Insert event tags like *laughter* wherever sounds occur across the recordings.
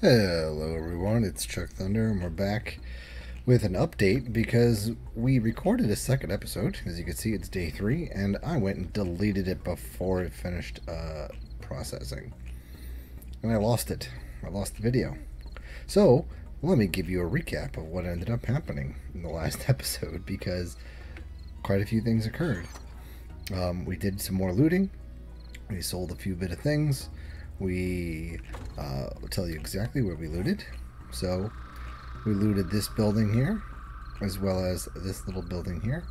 Hello everyone, it's Chuck Thunder and we're back with an update because we recorded a second episode. As you can see, it's day three and I went and deleted it before it finished uh, processing. And I lost it. I lost the video. So, let me give you a recap of what ended up happening in the last *laughs* episode because quite a few things occurred. Um, we did some more looting. We sold a few bit of things we uh, will tell you exactly where we looted. So we looted this building here, as well as this little building here.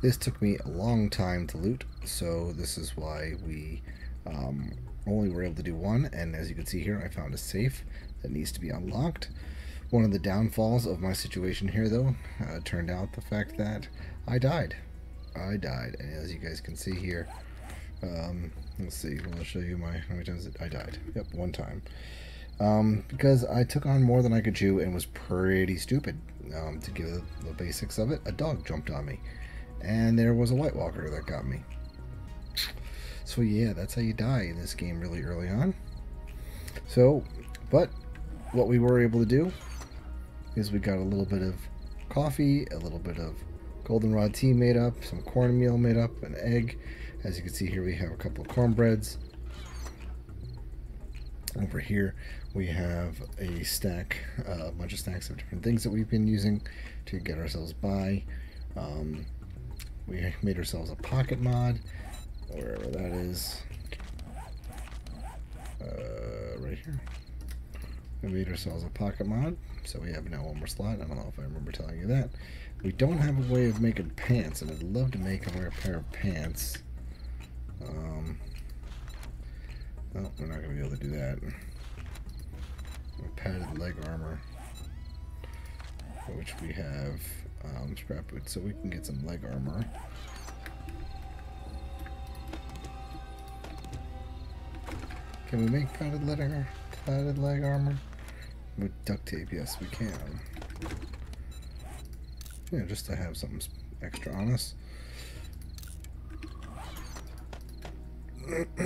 This took me a long time to loot, so this is why we um, only were able to do one. And as you can see here, I found a safe that needs to be unlocked. One of the downfalls of my situation here, though, uh, turned out the fact that I died. I died, and as you guys can see here, um, let's see. I'll show you my how many times I died. Yep, one time. Um, because I took on more than I could chew and was pretty stupid. Um, to give the, the basics of it, a dog jumped on me, and there was a White Walker that got me. So yeah, that's how you die in this game really early on. So, but what we were able to do is we got a little bit of coffee, a little bit of goldenrod tea made up, some cornmeal made up, an egg, as you can see here, we have a couple of cornbreads. Over here, we have a stack, uh, a bunch of stacks of different things that we've been using to get ourselves by. Um, we made ourselves a pocket mod, wherever that is. Uh, right here. We made ourselves a pocket mod, so we have now one more slot. I don't know if I remember telling you that. We don't have a way of making pants, and I'd love to make a pair of pants. Um, well, we're not going to be able to do that. Padded leg armor, which we have um, scrap boots, so we can get some leg armor. Can we make padded leg, padded leg armor? With duct tape, yes we can. Yeah, just to have something extra on us. *clears throat*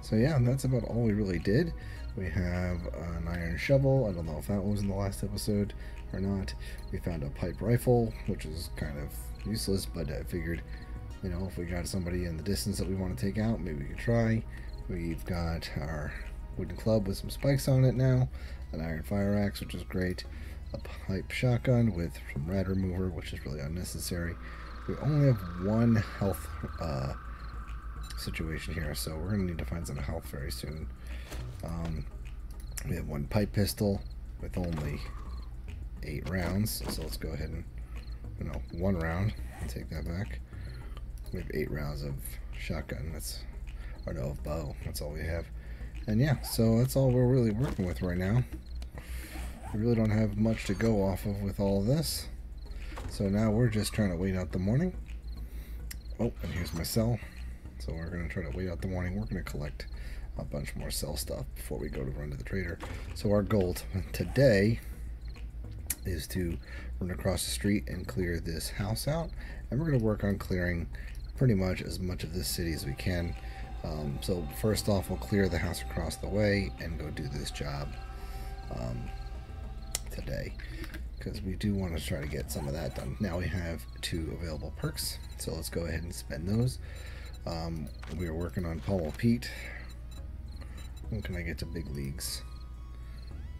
so yeah, that's about all we really did. We have an iron shovel. I don't know if that was in the last episode or not. We found a pipe rifle, which is kind of useless, but I figured, you know, if we got somebody in the distance that we want to take out, maybe we could try. We've got our wooden club with some spikes on it now, an iron fire axe, which is great, a pipe shotgun with some rad remover, which is really unnecessary. We only have one health uh, situation here, so we're going to need to find some health very soon. Um, we have one pipe pistol with only eight rounds, so let's go ahead and, you know, one round, take that back. We have eight rounds of shotgun, that's, or no, of bow, that's all we have. And yeah, so that's all we're really working with right now. We really don't have much to go off of with all of this. So now we're just trying to wait out the morning. Oh, and here's my cell. So we're going to try to wait out the morning. We're going to collect a bunch more sell stuff before we go to run to the trader. So our goal today is to run across the street and clear this house out. And we're going to work on clearing pretty much as much of this city as we can. Um, so first off, we'll clear the house across the way and go do this job um, today because we do want to try to get some of that done. Now we have two available perks, so let's go ahead and spend those. Um, we are working on Pummel Pete. When can I get to big leagues?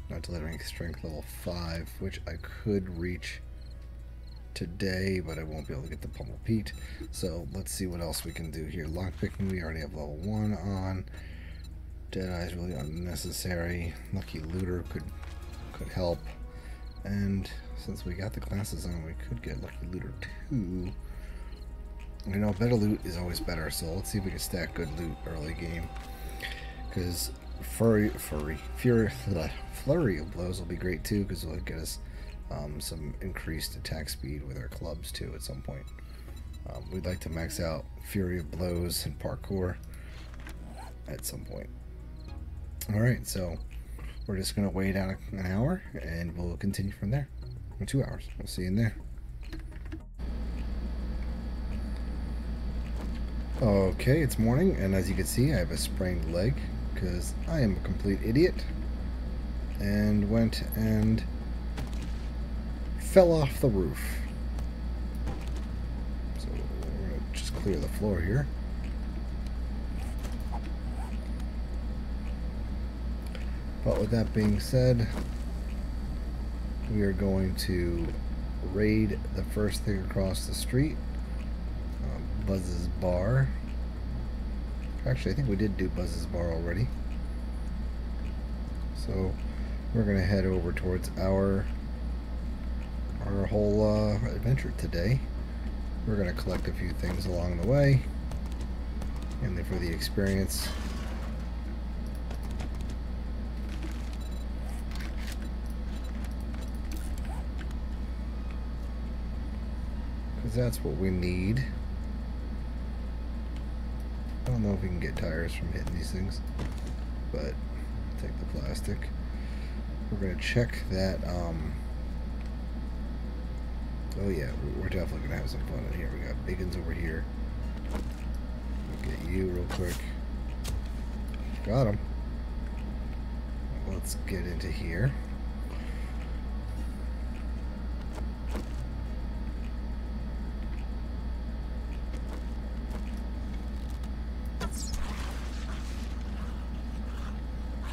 Not to let delivering strength level 5, which I could reach today, but I won't be able to get the Pummel Pete. So let's see what else we can do here. Lockpicking, we already have level 1 on. Deadeye is really unnecessary. Lucky Looter could could help. And since we got the classes on, we could get Lucky Looter 2. You know, better loot is always better, so let's see if we can stack good loot early game. Because furry, furry, fury, *laughs* flurry of blows will be great too, because it'll get us um, some increased attack speed with our clubs too at some point. Um, we'd like to max out fury of blows and parkour at some point. Alright, so we're just going to wait out an hour and we'll continue from there. In two hours. We'll see you in there. Okay, it's morning, and as you can see, I have a sprained leg because I am a complete idiot. and went and fell off the roof. So we're going to just clear the floor here. But with that being said, we are going to raid the first thing across the street. Buzz's Bar. Actually, I think we did do Buzz's Bar already. So we're going to head over towards our our whole uh, adventure today. We're going to collect a few things along the way, mainly for the experience. Because that's what we need. Know if we can get tires from hitting these things, but take the plastic. We're going to check that, um, oh yeah, we're definitely going to have some fun in here. We got Biggins over here. Get you real quick. Got him. Let's get into here.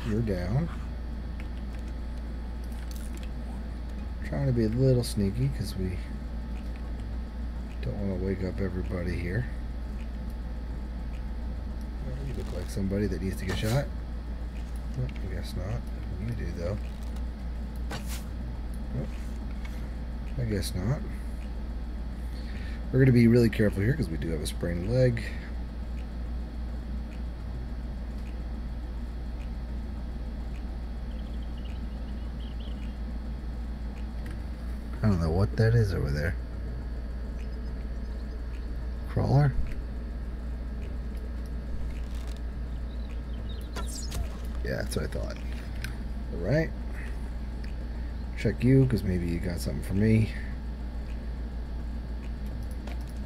You're down. Trying to be a little sneaky because we don't want to wake up everybody here. You look like somebody that needs to get shot. Oh, I guess not. You do though. Oh, I guess not. We're going to be really careful here because we do have a sprained leg. I don't know what that is over there. Crawler? Yeah, that's what I thought. Alright. Check you, because maybe you got something for me.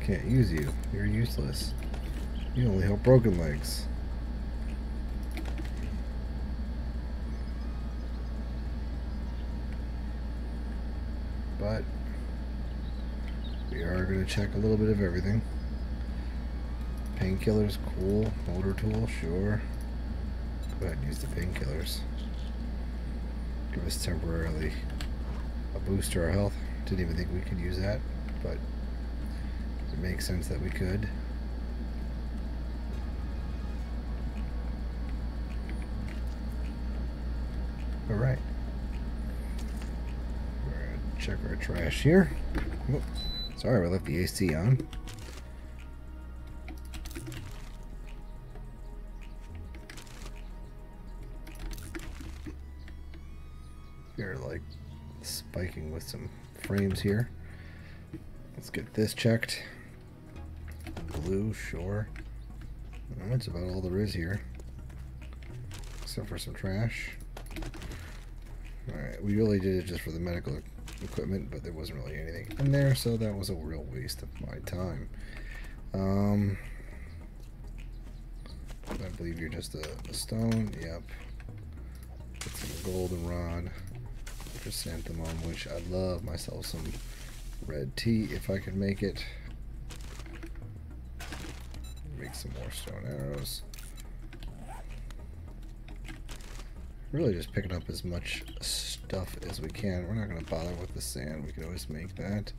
Can't use you. You're useless. You only help broken legs. But we are going to check a little bit of everything. Painkillers, cool. Motor tool, sure. Go ahead and use the painkillers. Give us temporarily a boost to our health. Didn't even think we could use that, but it makes sense that we could. Alright. Check our trash here. Oh, sorry, I left the AC on. They're like spiking with some frames here. Let's get this checked. Blue, sure. That's about all there is here. Except for some trash. Alright, we really did it just for the medical equipment, but there wasn't really anything in there, so that was a real waste of my time. Um, I believe you're just a, a stone. Yep. Get some goldenrod, chrysanthemum, which I love myself some red tea if I can make it. Make some more stone arrows. Really just picking up as much stuff as we can. We're not going to bother with the sand. We can always make that.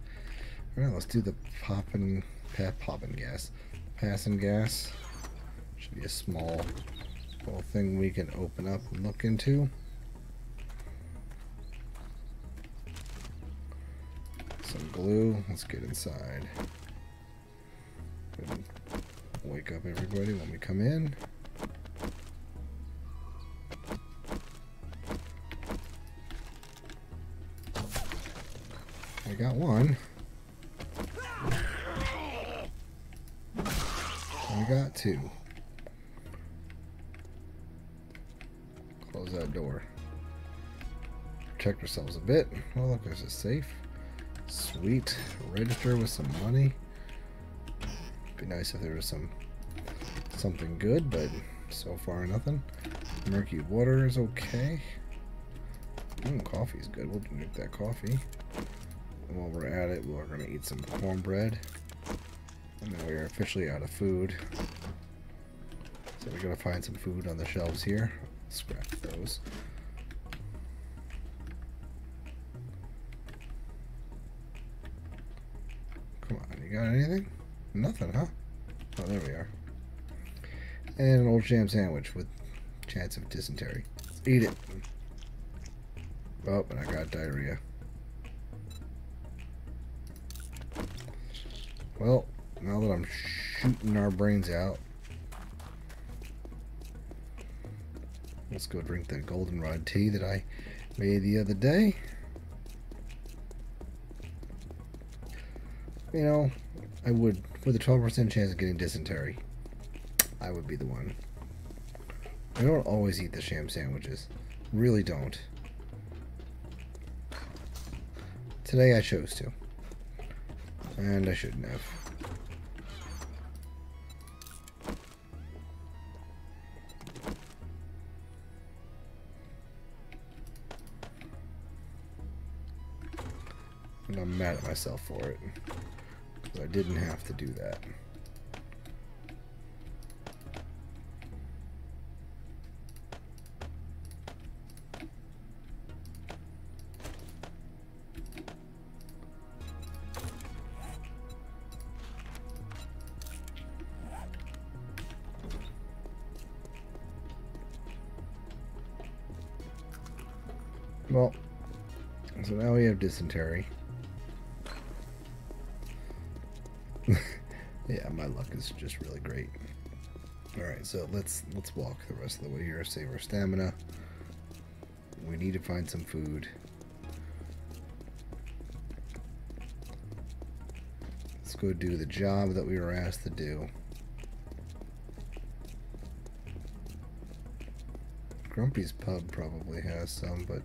Alright, let's do the popping, pa popping gas. Passing gas. Should be a small little thing we can open up and look into. Some glue. Let's get inside. Wake up everybody when we come in. I got one. I got two. Close that door. Protect ourselves a bit. Oh look, there's a safe. Sweet. Register with some money. Be nice if there was some something good, but so far nothing. Murky water is okay. Mm, coffee's good. We'll drink that coffee. While we're at it, we're to eat some cornbread. And then we're officially out of food. So we got to find some food on the shelves here. Scrap those. Come on, you got anything? Nothing, huh? Oh, there we are. And an old jam sandwich with chance of dysentery. Let's eat it. Oh, and I got diarrhea. Well, now that I'm shooting our brains out, let's go drink the goldenrod tea that I made the other day. You know, I would, with a 12% chance of getting dysentery, I would be the one. I don't always eat the sham sandwiches. Really don't. Today I chose to. And I shouldn't have. And I'm mad at myself for it. Because I didn't have to do that. Dysentery. *laughs* yeah, my luck is just really great. Alright, so let's let's walk the rest of the way here, save our stamina. We need to find some food. Let's go do the job that we were asked to do. Grumpy's Pub probably has some, but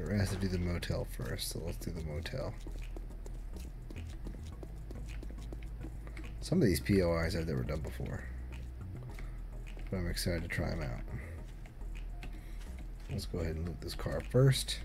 we were asked to do the motel first, so let's do the motel. Some of these POIs I've never done before. But I'm excited to try them out. Let's go ahead and loot this car first.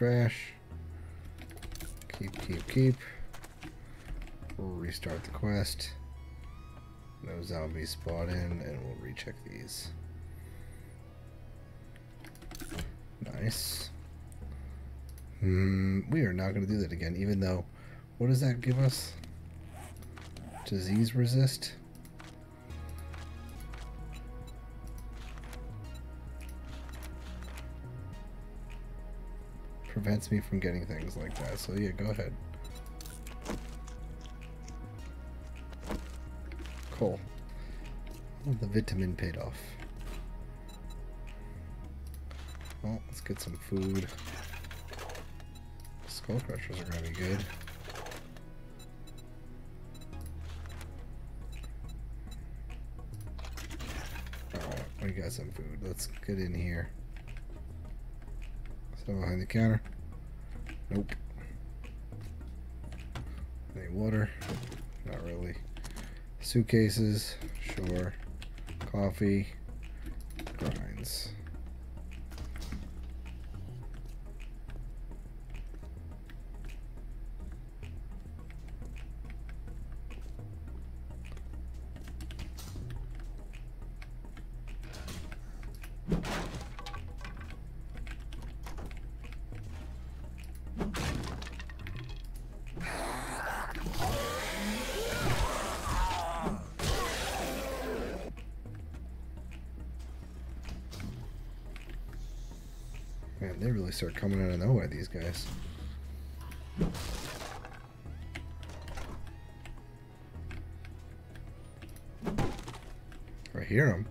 Trash. Keep, keep, keep. Restart the quest. No zombies spawn in, and we'll recheck these. Nice. Hmm, we are not going to do that again, even though, what does that give us? Disease resist? Prevents me from getting things like that, so yeah, go ahead. Cool. the vitamin paid off. Well, let's get some food. Skull crushers are gonna be good. Alright, we got some food. Let's get in here. So behind the counter. Nope. Any water? Not really. Suitcases, sure. Coffee, grinds. Start coming out of nowhere, these guys. I hear them.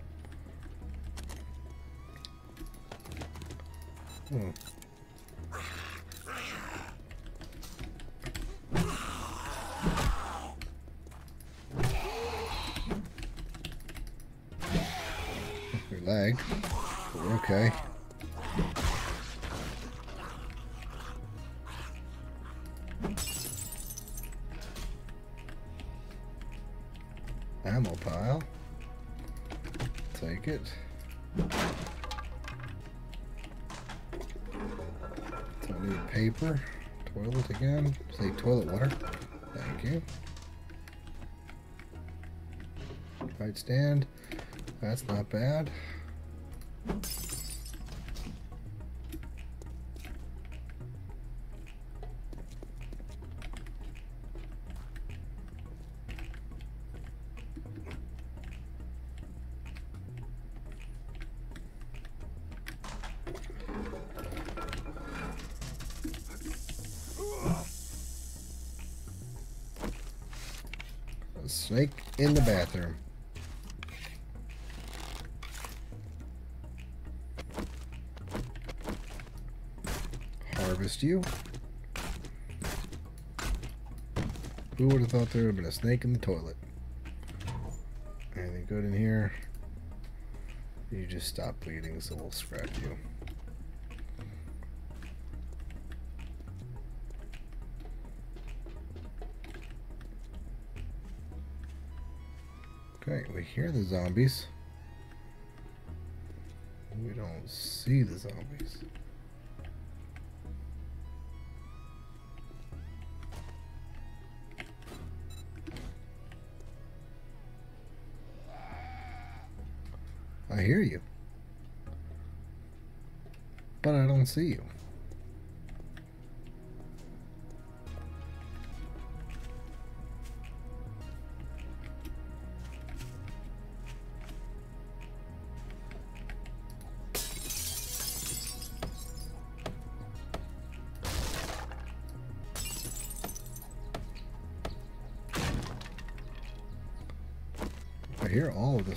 Ammo pile. Take it. Don't need paper. Toilet again. Say toilet water. Thank you. Right stand. That's not bad. A snake in the bathroom. Harvest you. Who would have thought there would have been a snake in the toilet? Anything good in here? You just stop bleeding, so we'll scrap you. Hear the zombies. We don't see the zombies. I hear you. But I don't see you.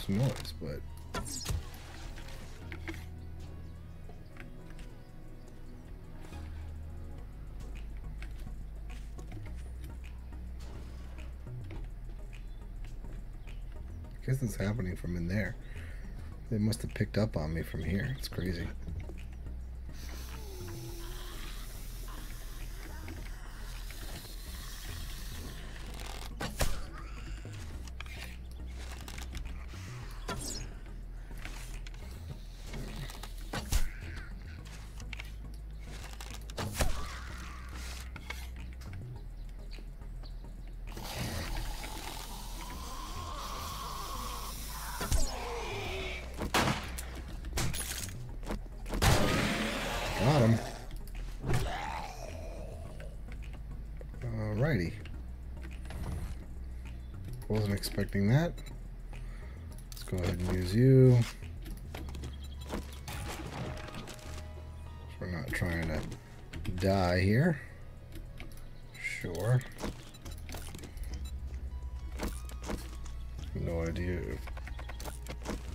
Noise, but I guess it's happening from in there. They must have picked up on me from here. It's crazy. Got him. Alrighty. Wasn't expecting that. Let's go ahead and use you. We're not trying to die here. Sure. No idea if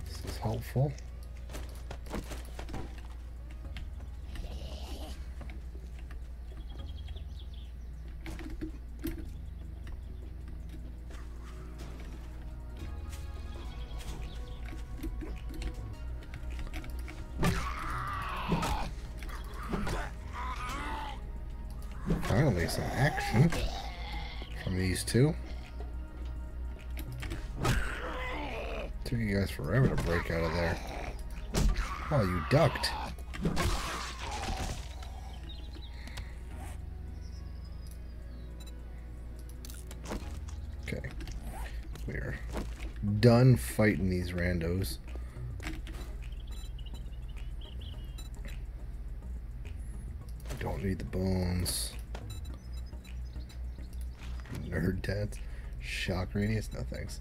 this is helpful. Action from these two. Took you guys forever to break out of there. Oh, you ducked. Okay. We're done fighting these randos. Don't need the bones. Dads. Shock radius? No thanks.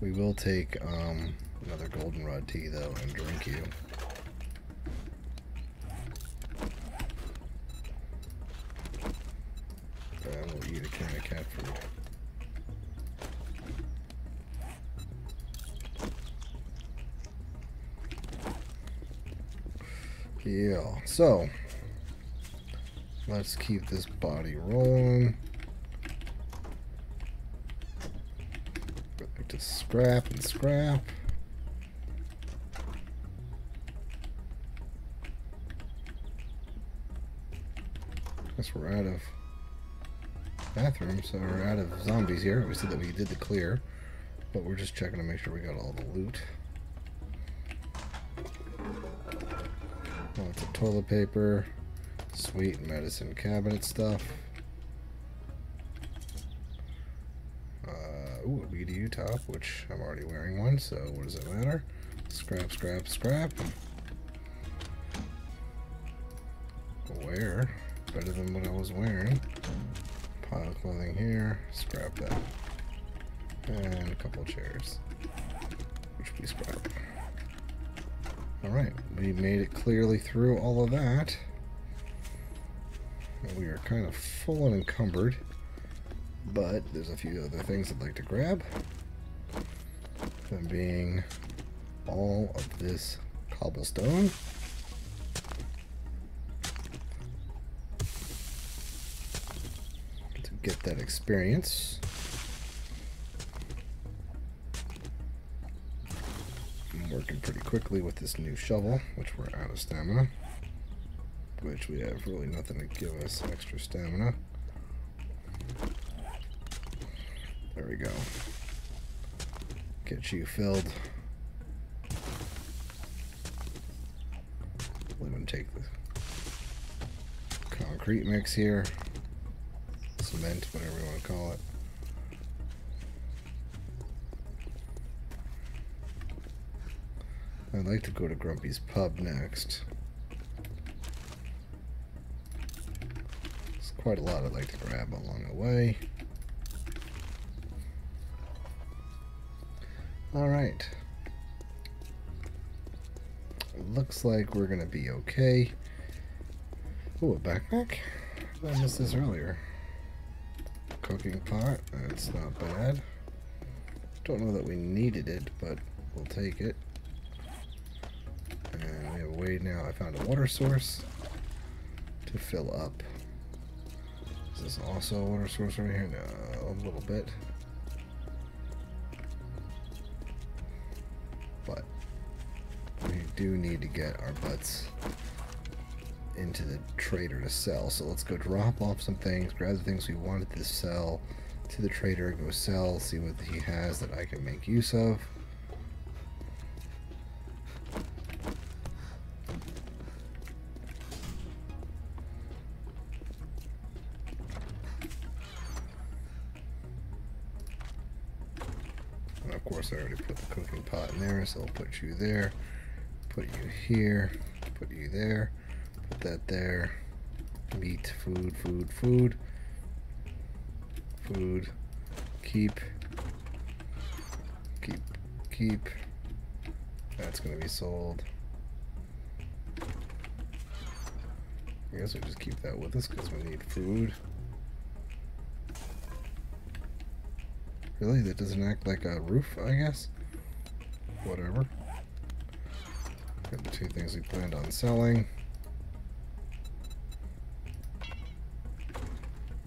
We will take um, another goldenrod tea though and drink you. And we'll eat a can of cat food. Yeah, so let's keep this body rolling. scrap and scrap. Guess we're out of bathroom, so we're out of zombies here. We said that we did the clear, but we're just checking to make sure we got all the loot. Lots of toilet paper, sweet medicine cabinet stuff. Ooh, a BDU top, which I'm already wearing one, so what does it matter? Scrap, scrap, scrap. Wear better than what I was wearing. Pile of clothing here, scrap that. And a couple chairs, which we scrap. Alright, we made it clearly through all of that. We are kind of full and encumbered, but there's a few other things I'd like to grab. Them being all of this cobblestone. To get that experience. I'm working pretty quickly with this new shovel, which we're out of stamina. Which we have really nothing to give us extra stamina. There we go. Get you filled. We're gonna take the concrete mix here. Cement, whatever you want to call it. I'd like to go to Grumpy's Pub next. There's quite a lot I'd like to grab along the way. Alright. Looks like we're gonna be okay. Oh, a backpack? I missed this earlier. Cooking pot, that's not bad. Don't know that we needed it, but we'll take it. And we have a way now. I found a water source to fill up. Is this also a water source over here? No, a little bit. Do need to get our butts into the trader to sell. So let's go drop off some things, grab the things we wanted to sell to the trader, go sell, see what he has that I can make use of. And of course I already put the cooking pot in there, so I'll put you there, put you here, put you there, put that there. Meat, food, food, food. Food. Keep. Keep. Keep. That's gonna be sold. I guess we just keep that with us because we need food. Really? That doesn't act like a roof, I guess? Whatever. Got the two things we planned on selling.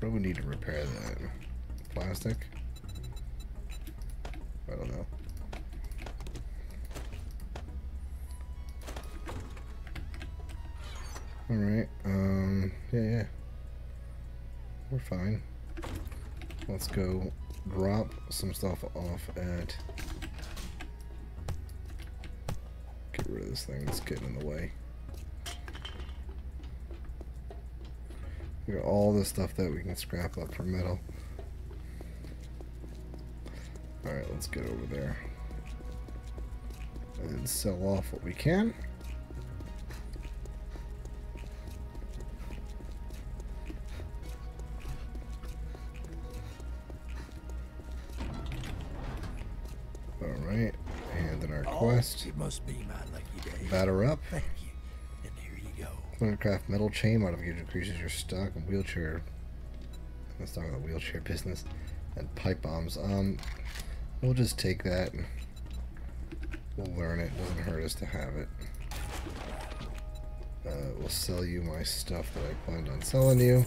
We need to repair that? Plastic? I don't know. Alright, um, yeah, yeah. We're fine. Let's go drop some stuff off at... this thing that's getting in the way. We got all this stuff that we can scrap up for metal. Alright, let's get over there. And sell off what we can. It must be my lucky day. Batter up. Thank you. And here you go. Learn to craft metal chain modification increases your stock and wheelchair. Let's talk about wheelchair business and pipe bombs. Um, we'll just take that. We'll learn it. Doesn't hurt us to have it. Uh, we'll sell you my stuff that I planned on selling you.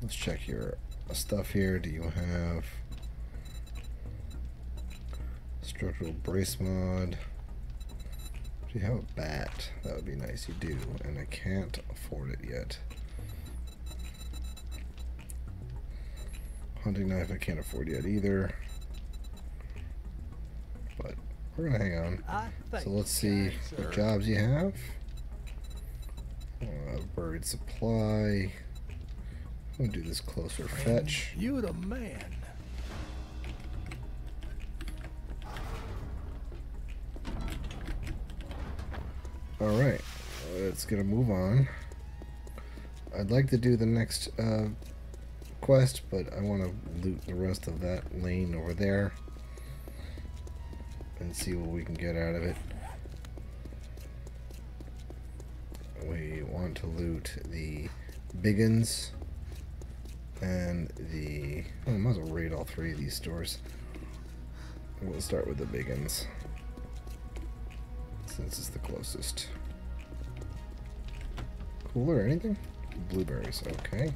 Let's check your stuff here. Do you have structural brace mod? Do you have a bat? That would be nice. You do, and I can't afford it yet. Hunting knife I can't afford yet either. But we're gonna hang on. So let's see what sir. jobs you have. Uh, bird supply. I'm gonna do this closer fetch. You the man. Alright, let's get a move on. I'd like to do the next uh, quest, but I want to loot the rest of that lane over there and see what we can get out of it. We want to loot the biggins and the. Oh, I might as well raid all three of these stores. We'll start with the biggins since it's the closest. Cooler, anything? Blueberries, okay.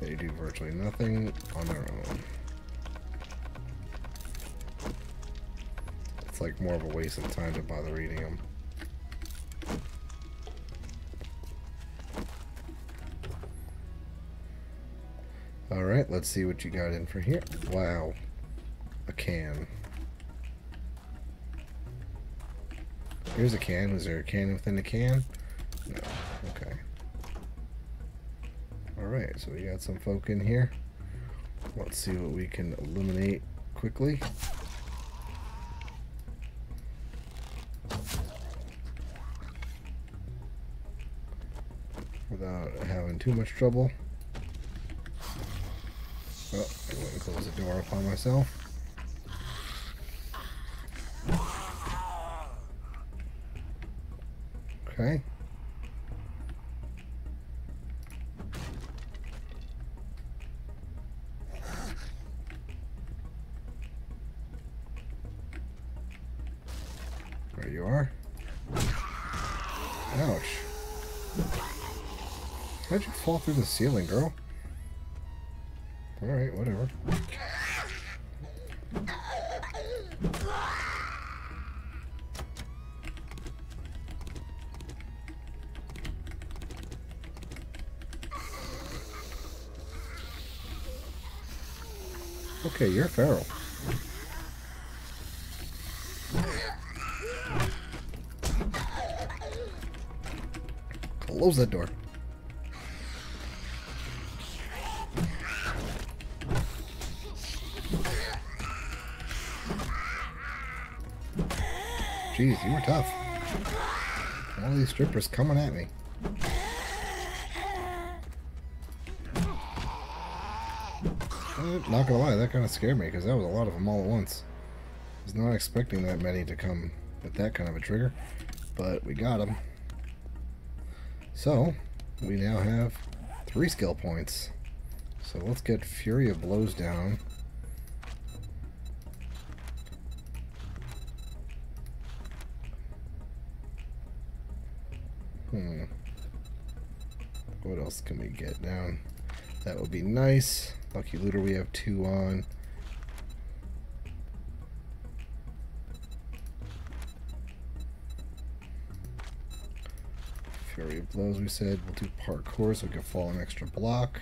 They do virtually nothing on their own. It's like more of a waste of time to bother eating them. Alright, let's see what you got in for here. Wow. A can. Here's a can. Was there a can within a can? No. Okay. Alright, so we got some folk in here. Let's see what we can eliminate quickly. Without having too much trouble. Oh, I went and closed the door upon myself. Okay. There you are. Ouch. How'd you fall through the ceiling, girl? You're feral. Close that door. Jeez, you were tough. All these strippers coming at me. Not gonna lie, that kind of scared me because that was a lot of them all at once. I was not expecting that many to come with that kind of a trigger, but we got them. So, we now have three skill points. So let's get Fury of Blows down. Hmm. What else can we get down? That would be nice. Lucky Looter we have two on. Fury of Blows we said. We'll do parkour so we can fall an extra block.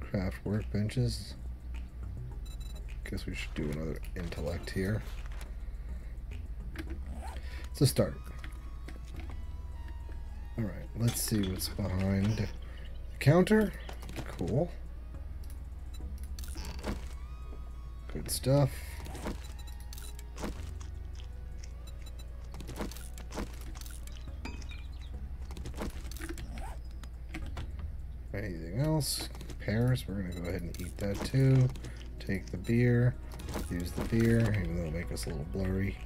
Craft workbenches. Guess we should do another intellect here. It's a start. Alright, let's see what's behind the counter. Cool. Good stuff. Anything else? Pears, we're gonna go ahead and eat that too. Take the beer, use the beer, even though it'll make us a little blurry.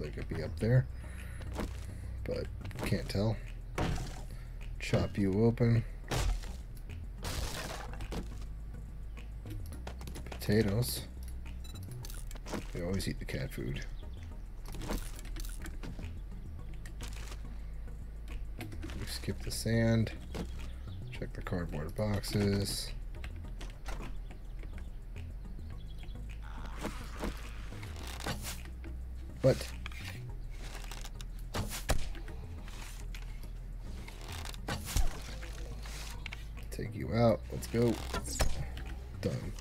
Looks like it'd be up there, but can't tell. Chop you open. Potatoes. We always eat the cat food. We skip the sand. Check the cardboard boxes. What? Take you out. Let's go. Done.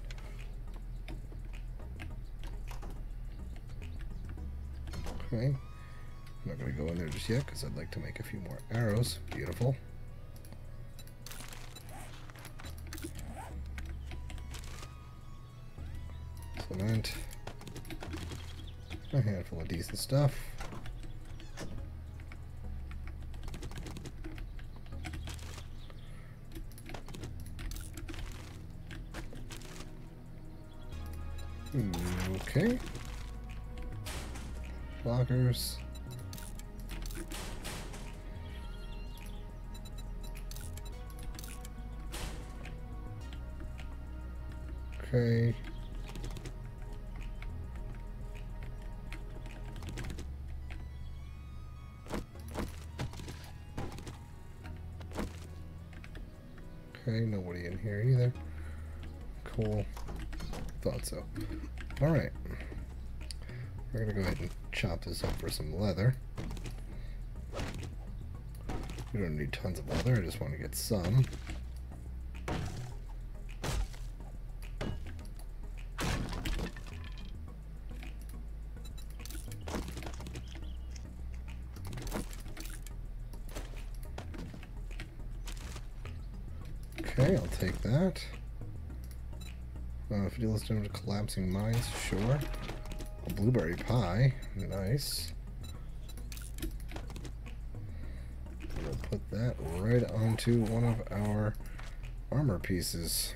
Okay. I'm not going to go in there just yet because I'd like to make a few more arrows. Beautiful. Cement. A handful of decent stuff. Blockers. Chop this up for some leather. We don't need tons of leather, I just want to get some. Okay, I'll take that. Uh, if it deals damage to collapsing mines, sure. Blueberry pie, nice. We'll put that right onto one of our armor pieces.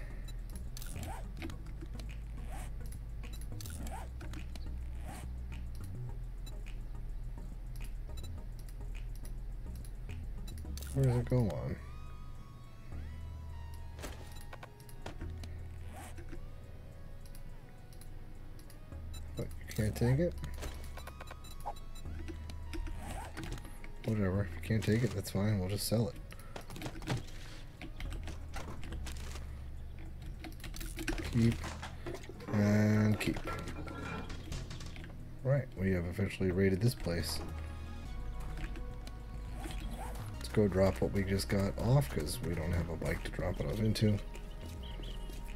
Where does it go on? Can't take it? Whatever. If you can't take it, that's fine. We'll just sell it. Keep. And keep. Right. We have officially raided this place. Let's go drop what we just got off because we don't have a bike to drop it off into.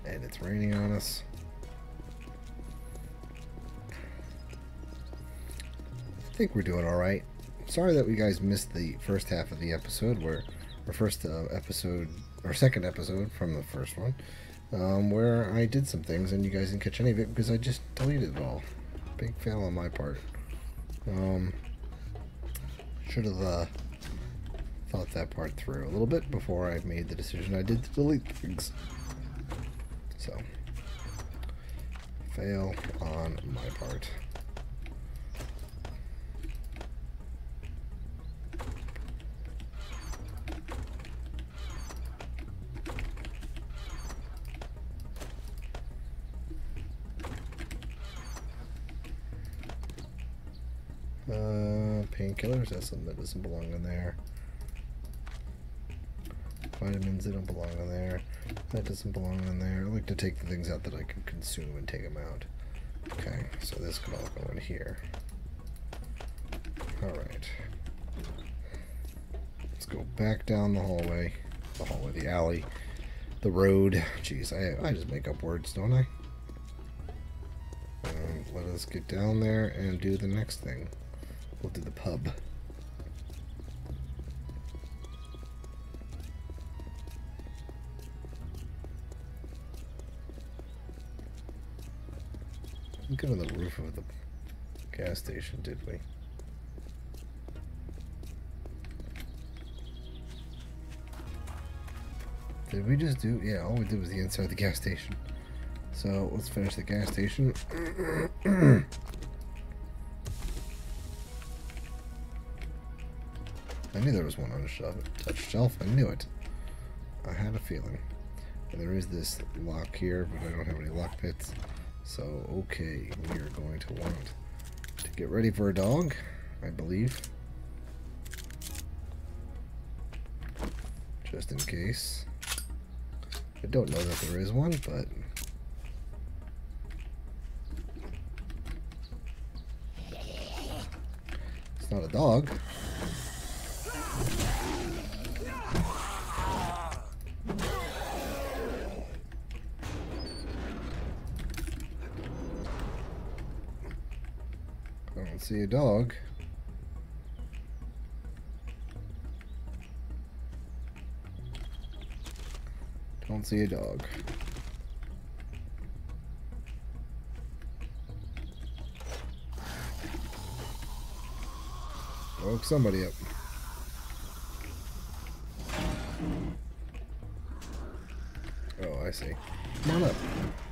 And it's raining on us. Think we're doing all right. Sorry that we guys missed the first half of the episode, where our first uh, episode or second episode from the first one, um, where I did some things and you guys didn't catch any of it because I just deleted it all. Big fail on my part. Um, should have uh, thought that part through a little bit before I made the decision I did to delete things. So, fail on my part. Uh, painkillers, that's something that doesn't belong in there. Vitamins, they don't belong in there. That doesn't belong in there. I like to take the things out that I can consume and take them out. Okay, so this could all go in here. Alright. Let's go back down the hallway. The hallway, the alley. The road. Jeez, I, I just make up words, don't I? And let us get down there and do the next thing. We'll do the pub. Get to the roof of the gas station, did we? Did we just do? Yeah, all we did was the inside of the gas station. So let's finish the gas station. *clears throat* I knew there was one on the shelf, touch shelf. I knew it. I had a feeling. And there is this lock here, but I don't have any lock picks. So, okay, we are going to want to get ready for a dog, I believe. Just in case. I don't know that there is one, but... It's not a dog. I don't see a dog. Don't see a dog. Woke somebody up. Oh, I see. Come on up.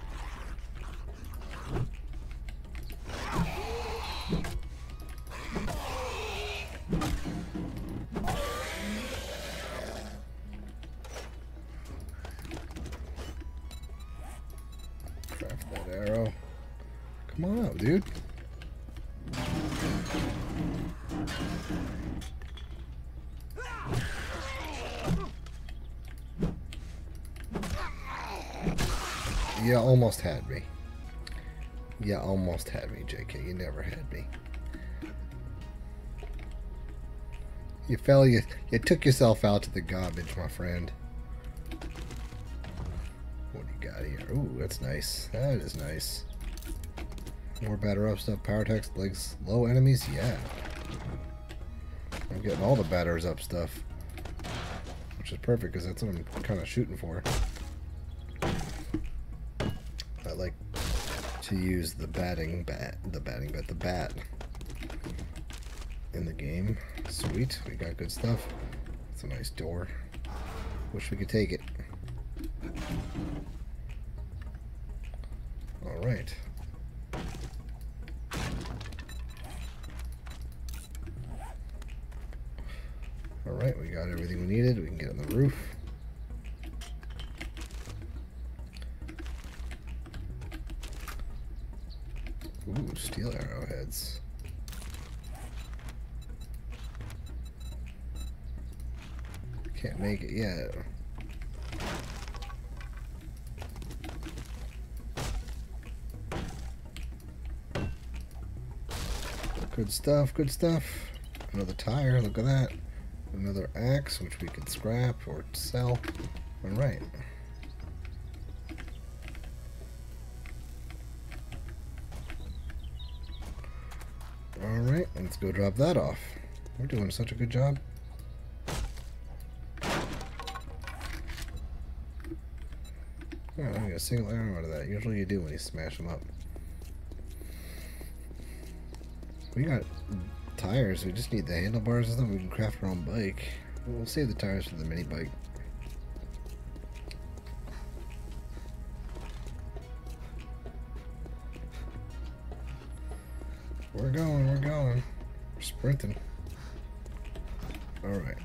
Almost had me. You almost had me, JK. You never had me. You fell, you, you took yourself out to the garbage, my friend. What do you got here? Ooh, that's nice. That is nice. More batter up stuff, power text, legs, low enemies, yeah. I'm getting all the batters up stuff. Which is perfect, because that's what I'm kind of shooting for. To use the batting bat, the batting bat, the bat in the game. Sweet, we got good stuff. It's a nice door. Wish we could take it. All right. All right, we got everything we needed. We can get on the roof. Ooh, steel arrowheads. Can't make it yet. Good stuff, good stuff. Another tire, look at that. Another axe, which we can scrap or sell. Alright. Alright, let's go drop that off. We're doing such a good job. Oh, I get a single arrow out of that. Usually you do when you smash them up. We got tires. We just need the handlebars and stuff. We can craft our own bike. We'll save the tires for the mini bike. We're going, we're going. We're sprinting. Alright.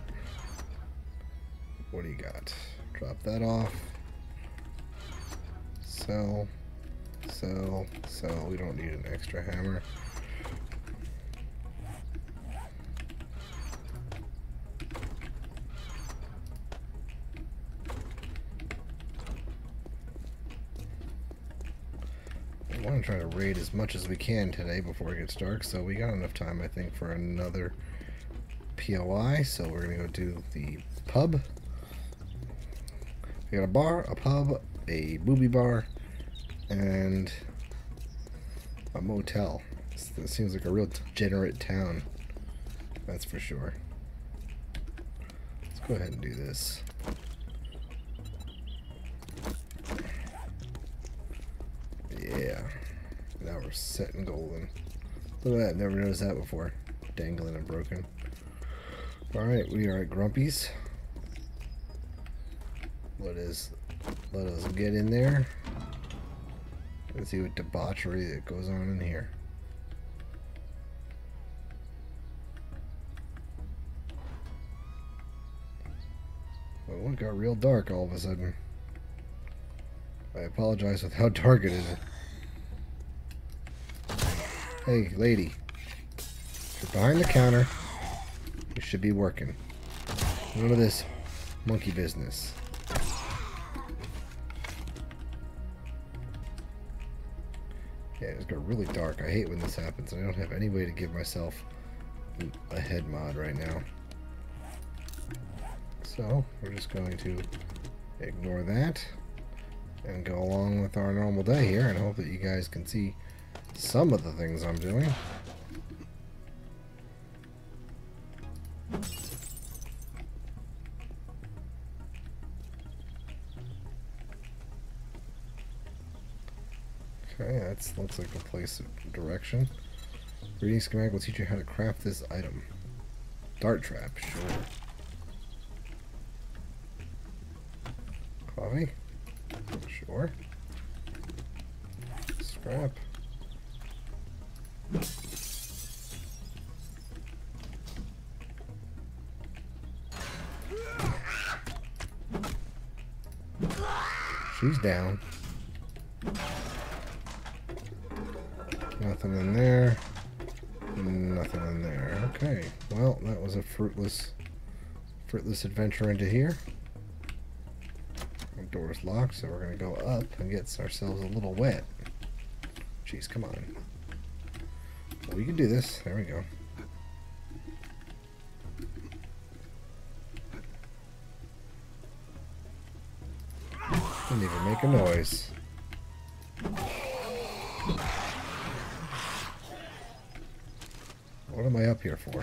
What do you got? Drop that off. Sell. Sell. Sell. We don't need an extra hammer. Want to try to raid as much as we can today before it gets dark, so we got enough time, I think, for another POI. So we're going to go do the pub. We got a bar, a pub, a booby bar, and a motel. This seems like a real degenerate town. That's for sure. Let's go ahead and do this. We're set and golden. Look at that, never noticed that before. Dangling and broken. Alright, we are at Grumpy's. Let us let us get in there. Let's see what debauchery that goes on in here. Oh, it got real dark all of a sudden. I apologize with how dark it is. Hey, lady. You're behind the counter. You should be working. None of this monkey business. Yeah, it's got really dark. I hate when this happens. I don't have any way to give myself a head mod right now. So, we're just going to ignore that and go along with our normal day here and hope that you guys can see some of the things I'm doing. Okay, that looks like a place of direction. Reading schematic will teach you how to craft this item. Dart trap, sure. Coffee? Sure. Scrap. She's down. Nothing in there. Nothing in there. Okay. Well, that was a fruitless fruitless adventure into here. The door's locked, so we're gonna go up and get ourselves a little wet. Jeez, come on. We can do this. There we go. Didn't even make a noise. What am I up here for?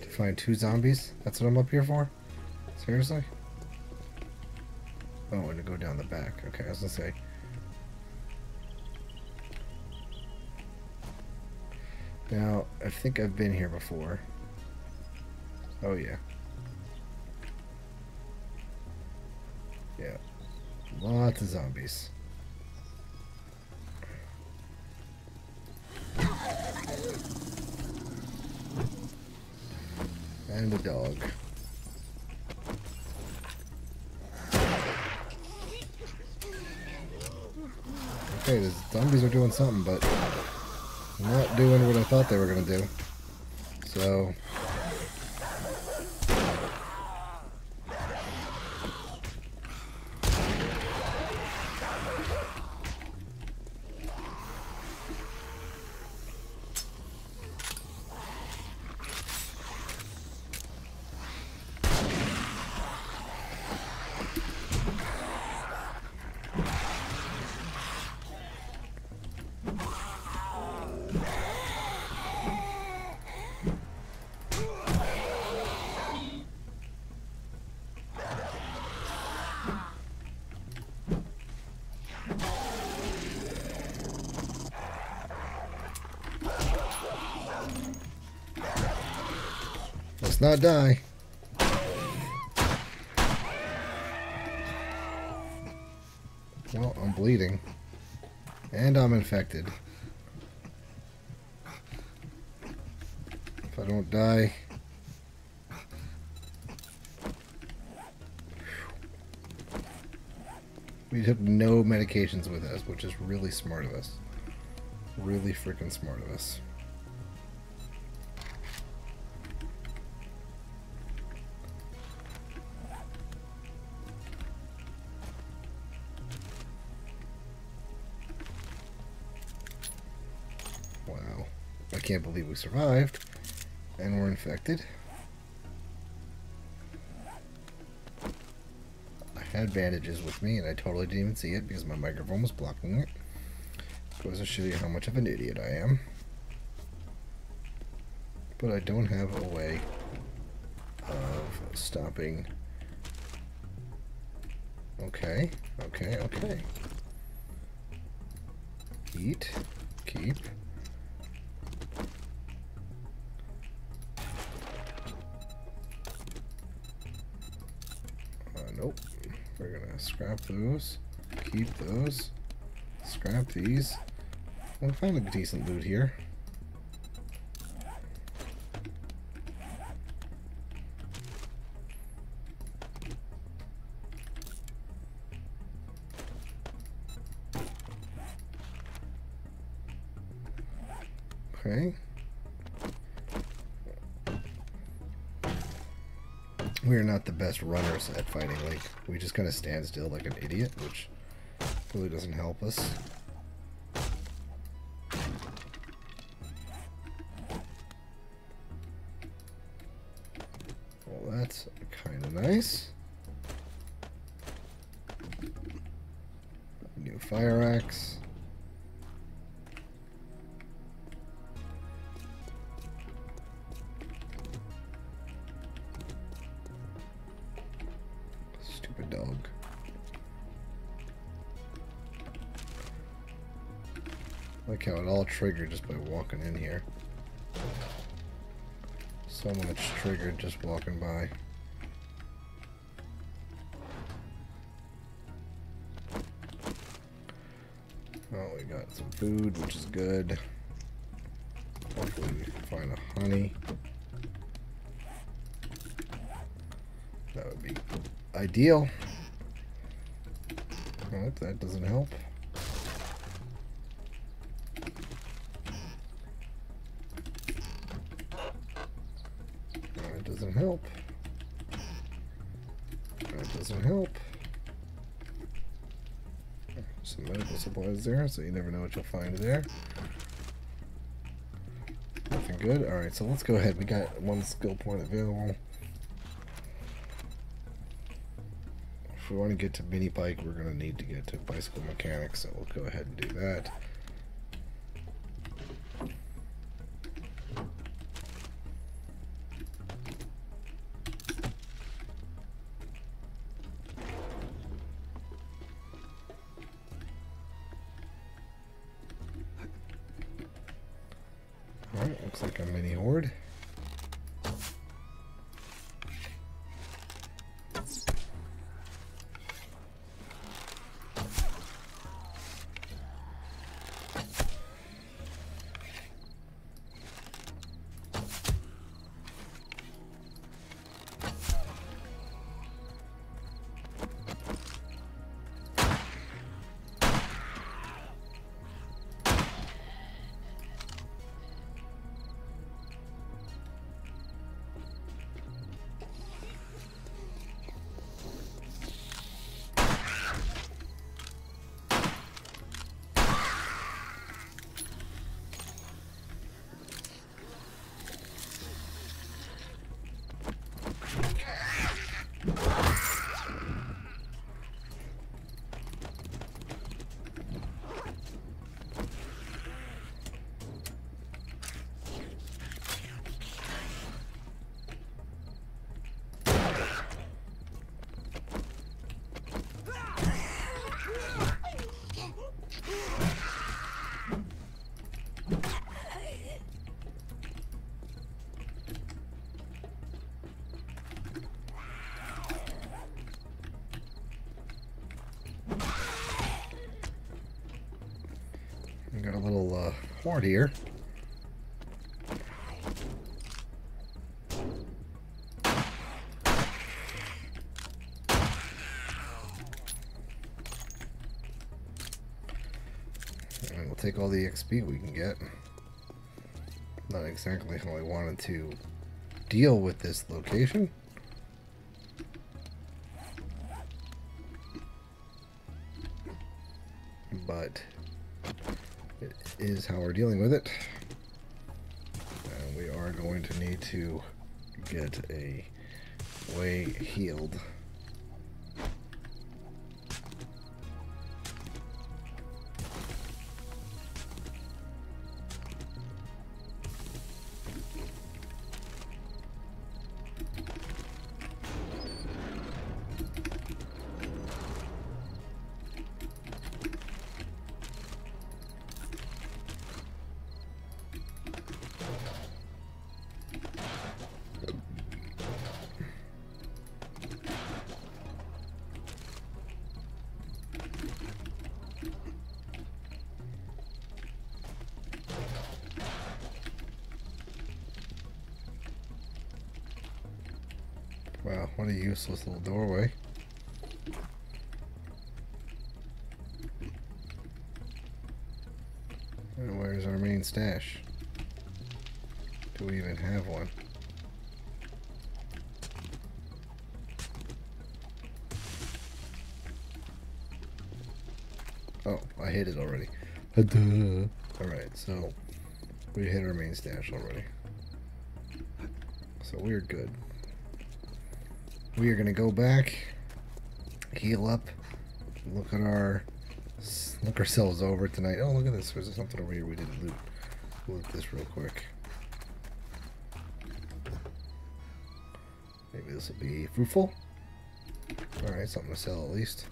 To find two zombies? That's what I'm up here for? Seriously? Oh, and to go down the back. Okay, I was gonna say. Now, I think I've been here before. Oh, yeah. Yeah. Lots of zombies. And a dog. Okay, the zombies are doing something, but not doing what I thought they were going to do. So, let's die. Well, I'm bleeding. And I'm infected. If I don't die... We took no medications with us, which is really smart of us. Really freaking smart of us. Can't believe we survived. And we're infected. I had bandages with me and I totally didn't even see it because my microphone was blocking it. Goes to show you how much of an idiot I am. But I don't have a way of stopping. Okay, okay, okay. Heat. Keep. Scrap those. Keep those. Scrap these. We'll find a decent loot here. We are not the best runners at fighting Link. We just kind of stand still like an idiot, which really doesn't help us. Well, that's kind of nice. New fire axe. Triggered just by walking in here. So much triggered just walking by. Oh, we got some food, which is good. Hopefully we can find a honey. That would be ideal. Oh, that doesn't help. That doesn't help. That doesn't help. Some medical supplies there, so you never know what you'll find there. Nothing good. Alright, so let's go ahead. We got one skill point available. If we want to get to mini bike, we're going to need to get to bicycle mechanics, so we'll go ahead and do that. Looks like a mini horde. A little uh, here. And we'll take all the XP we can get. Not exactly how I wanted to deal with this location. But is how we're dealing with it. And we are going to need to get a way healed. Little doorway. And where's our main stash? Do we even have one? Oh, I hit it already. *laughs* Alright, so we hit our main stash already. So we're good. We are going to go back, heal up, look at our, look ourselves over tonight. Oh, look at this. There's something over here we didn't loot. Loot this real quick. Maybe this will be fruitful. Alright, something to sell at least.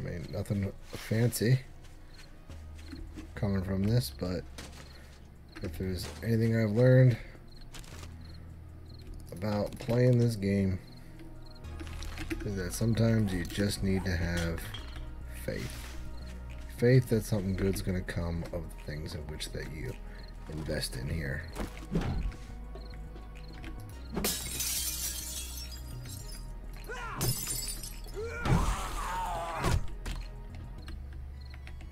I mean, nothing fancy coming from this, but if there's anything I've learned about playing this game, is that sometimes you just need to have faith. Faith that something good's going to come of the things in which that you invest in here.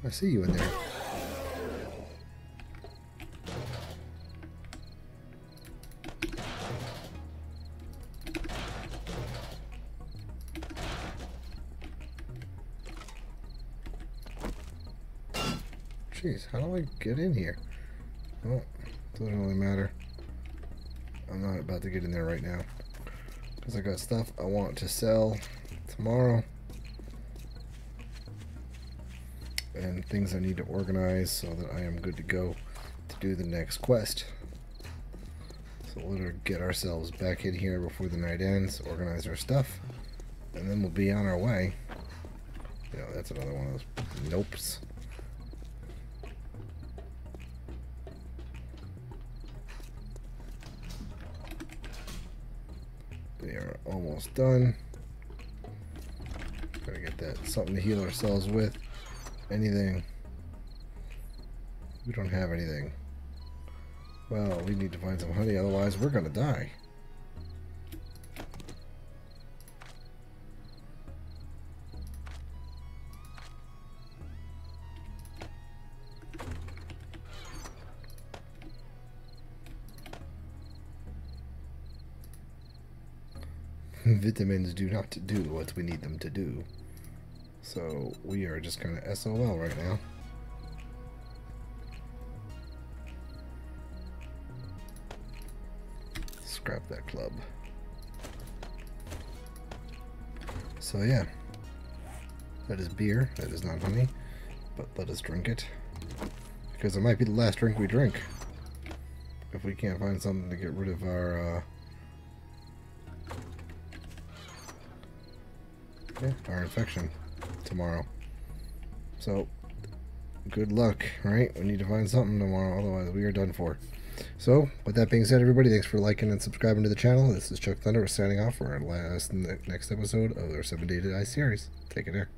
I see you in there. I get in here? Well, doesn't really matter. I'm not about to get in there right now. Because I got stuff I want to sell tomorrow. And things I need to organize so that I am good to go to do the next quest. So we'll get ourselves back in here before the night ends, organize our stuff, and then we'll be on our way. Know, that's another one of those nopes. Almost done. Gotta get that something to heal ourselves with. Anything. We don't have anything. Well, we need to find some honey, otherwise we're gonna die. Vitamins do not do what we need them to do. So we are just kind of SOL right now. Scrap that club. So yeah, that is beer. That is not honey, but let us drink it because it might be the last drink we drink if we can't find something to get rid of our. Uh, yeah, our infection tomorrow. So, good luck, right? We need to find something tomorrow, otherwise we are done for. So, with that being said, everybody, thanks for liking and subscribing to the channel. This is Chuck Thunder We're signing off for our last next episode of our 7 Day to Die series. Take it there.